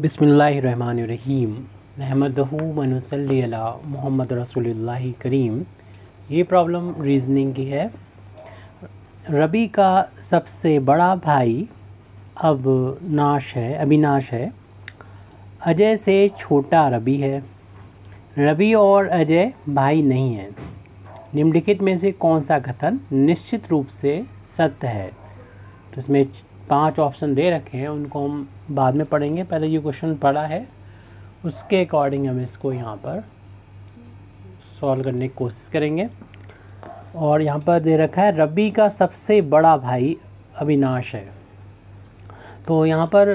बिसमीम अहमदहू मनसली मोहम्मद रसूलुल्लाह करीम। ये प्रॉब्लम रीजनिंग की है। रबी का सबसे बड़ा भाई अब नाश है, अविनाश है। अजय से छोटा रबी है। रबी और अजय भाई नहीं हैं। निम्नलिखित में से कौन सा कथन निश्चित रूप से सत्य है? तो इसमें पाँच ऑप्शन दे रखे हैं, उनको हम बाद में पढ़ेंगे। पहले ये क्वेश्चन पढ़ा है। उसके अकॉर्डिंग हम इसको यहाँ पर सॉल्व करने की कोशिश करेंगे। और यहाँ पर दे रखा है रबी का सबसे बड़ा भाई अविनाश है। तो यहाँ पर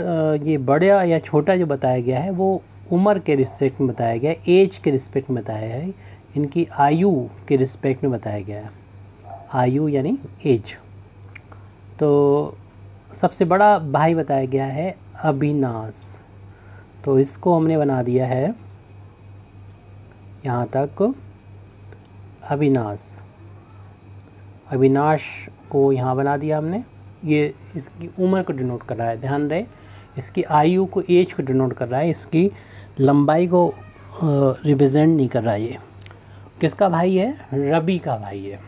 ये बड़ा या छोटा जो बताया गया है, वो उम्र के रिस्पेक्ट में बताया गया है एज के रिस्पेक्ट में बताया है। इनकी आयु के रिस्पेक्ट में बताया गया है। आयु यानी एज तो सबसे बड़ा भाई बताया गया है अविनाश। तो इसको हमने बना दिया है यहाँ तक अविनाश। अविनाश को यहाँ बना दिया हमने। ये इसकी उम्र को डिनोट कर रहा है, ध्यान रहे। इसकी आयु को, एज को डिनोट कर रहा है। इसकी लंबाई को रिप्रेजेंट नहीं कर रहा ये। किसका भाई है? रबी का भाई है।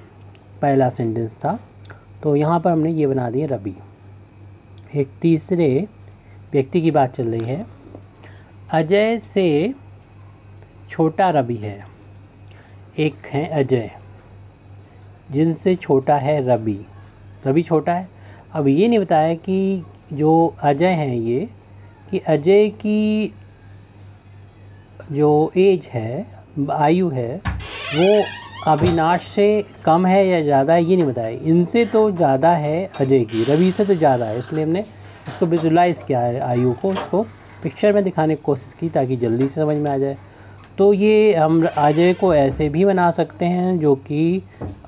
पहला सेंटेंस था। तो यहाँ पर हमने ये बना दिया रबी एक तीसरे व्यक्ति की बात चल रही है। अजय से छोटा रवि है। एक है अजय, जिनसे छोटा है रवि। रवि छोटा है। अब ये नहीं बताया कि जो अजय हैं ये, कि अजय की जो एज है, आयु है, वो अविनाश से कम है या ज़्यादा है, ये नहीं बताया। इनसे तो ज़्यादा है अजय की, रवि से तो ज़्यादा है, इसलिए हमने इसको विजुलाइज़ किया है आयु को, इसको पिक्चर में दिखाने की कोशिश की ताकि जल्दी से समझ में आ जाए। तो ये हम अजय को ऐसे भी बना सकते हैं जो कि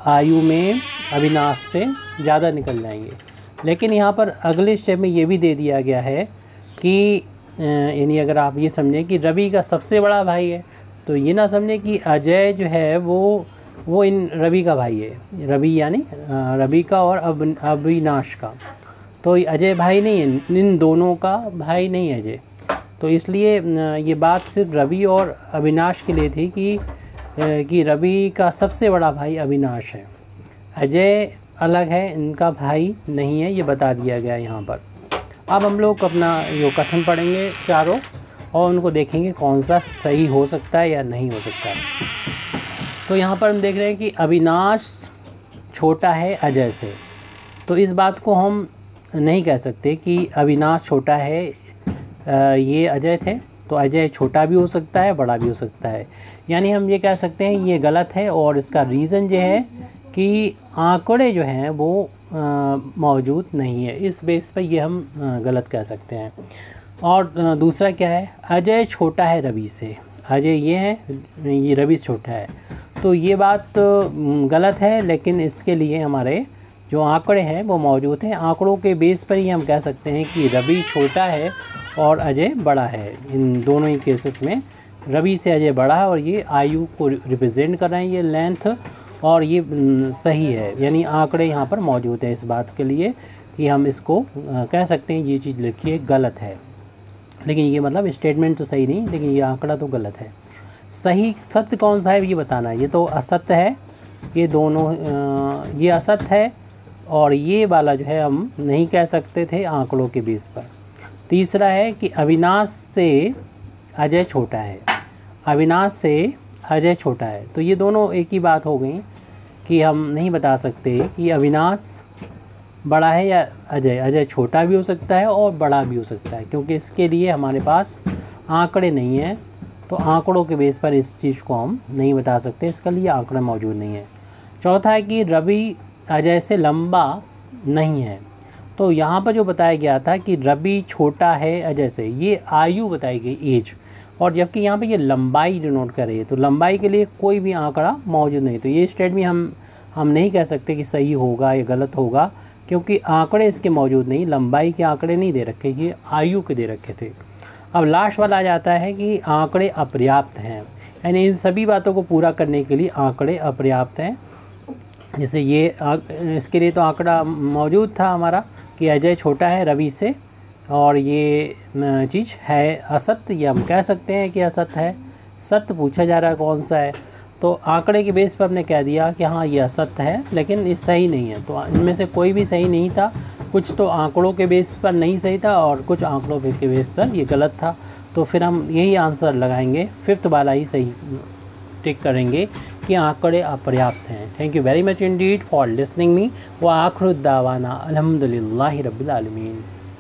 आयु में अविनाश से ज़्यादा निकल जाएँगे। लेकिन यहाँ पर अगले स्टेप में ये भी दे दिया गया है कि यानी अगर आप ये समझें कि रवि का सबसे बड़ा भाई है तो ये ना समझें कि अजय जो है वो वो इन रवि का भाई है। रवि यानी रवि का और अब अविनाश का। तो अजय भाई नहीं है, इन दोनों का भाई नहीं है अजय। तो इसलिए ये बात सिर्फ़ रवि और अविनाश के लिए थी कि कि रवि का सबसे बड़ा भाई अविनाश है। अजय अलग है, इनका भाई नहीं है, ये बता दिया गया यहाँ पर। अब हम लोग अपना जो कथन पढ़ेंगे चारों, और उनको देखेंगे कौन सा सही हो सकता है या नहीं हो सकता है। तो यहाँ पर हम देख रहे हैं कि अविनाश छोटा है अजय से। तो इस बात को हम नहीं कह सकते कि अविनाश छोटा है ये अजय थे तो अजय छोटा भी हो सकता है, बड़ा भी हो सकता है। यानी हम ये कह सकते हैं, ये गलत है, और इसका रीज़न ये है कि आंकड़े जो हैं वो मौजूद नहीं है। इस बेस पर ये हम गलत कह सकते हैं। और दूसरा क्या है? अजय छोटा है रवि से। अजय ये है, ये रवि छोटा है। तो ये बात गलत है, लेकिन इसके लिए हमारे जो आंकड़े हैं वो मौजूद हैं। आंकड़ों के बेस पर ही हम कह सकते हैं कि रवि छोटा है और अजय बड़ा है। इन दोनों ही केसेस में रवि से अजय बड़ा है और ये आयु को रिप्रेजेंट कर रहे हैं। ये लेंथ और ये सही है। यानी आंकड़े यहाँ पर मौजूद हैं इस बात के लिए कि हम इसको कह सकते हैं ये चीज़ लिखिए गलत है। लेकिन ये मतलब स्टेटमेंट तो सही नहीं, लेकिन ये आंकड़ा तो गलत है। सही, सत्य कौन सा है ये बताना। है ये तो असत्य है। ये दोनों ये असत्य है और ये वाला जो है हम नहीं कह सकते थे आंकड़ों के बेस पर। तीसरा है कि अविनाश से अजय छोटा है। अविनाश से अजय छोटा है। तो ये दोनों एक ही बात हो गई कि हम नहीं बता सकते कि अविनाश बड़ा है या अजय। अजय छोटा भी हो सकता है और बड़ा भी हो सकता है, क्योंकि इसके लिए हमारे पास आंकड़े नहीं हैं। तो आंकड़ों के बेस पर इस चीज़ को हम नहीं बता सकते। इसके लिए आंकड़ा मौजूद नहीं है। चौथा है कि रवि अजय से लंबा नहीं है। तो यहाँ पर जो बताया गया था कि रवि छोटा है अजय से, ये आयु बताई गई एज और जबकि यहाँ पे ये लंबाई डिनोट कर रही है तो लंबाई के लिए कोई भी आंकड़ा मौजूद नहीं। तो ये स्टेट भी हम हम नहीं कह सकते कि सही होगा या गलत होगा, क्योंकि आंकड़े इसके मौजूद नहीं, लंबाई के आंकड़े नहीं दे रखे, ये आयु के दे रखे थे। अब लास्ट वाला आ जाता है कि आंकड़े अपर्याप्त हैं। यानी इन सभी बातों को पूरा करने के लिए आंकड़े अपर्याप्त हैं। जैसे ये इसके लिए तो आंकड़ा मौजूद था हमारा कि अजय छोटा है, रवि से। और ये चीज़ है असत्य या हम कह सकते हैं कि असत्य है। सत्य पूछा जा रहा है कौन सा है। तो आंकड़े के बेस पर हमने कह दिया कि हाँ ये असत्य है, लेकिन ये सही नहीं है। तो इनमें से कोई भी सही नहीं था। कुछ तो आंकड़ों के बेस पर नहीं सही था और कुछ आंकड़ों के बेस पर ये गलत था। तो फिर हम यही आंसर लगाएँगे। फिफ्थ वाला ही सही टिक करेंगे। कि आंकड़े अपर्याप्त हैं। Thank you very much indeed for listening me व आखरुद्दावाना अलहमदिल्ला रबालमीन